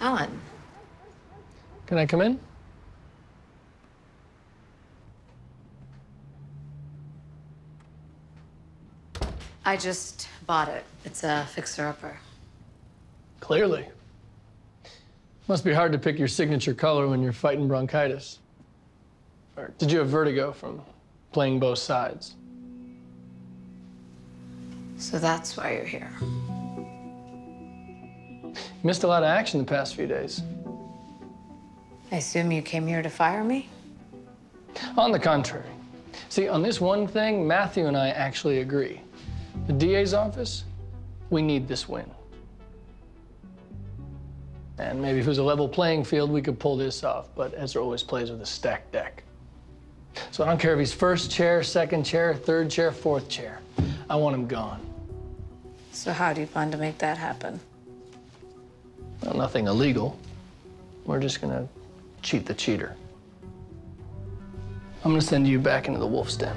Alan, Can I come in? I just bought it. It's a fixer-upper. Clearly. Must be hard to pick your signature color when you're fighting bronchitis. Or did you have vertigo from playing both sides? So that's why you're here. Missed a lot of action the past few days. I assume you came here to fire me? On the contrary. See, on this one thing, Matthew and I actually agree. The DA's office, we need this win. And maybe if it was a level playing field, we could pull this off, but Ezra always plays with a stacked deck. So I don't care if he's first chair, second chair, third chair, fourth chair. I want him gone. So how do you plan to make that happen? Well, nothing illegal. We're just gonna cheat the cheater. I'm gonna send you back into the wolf's den.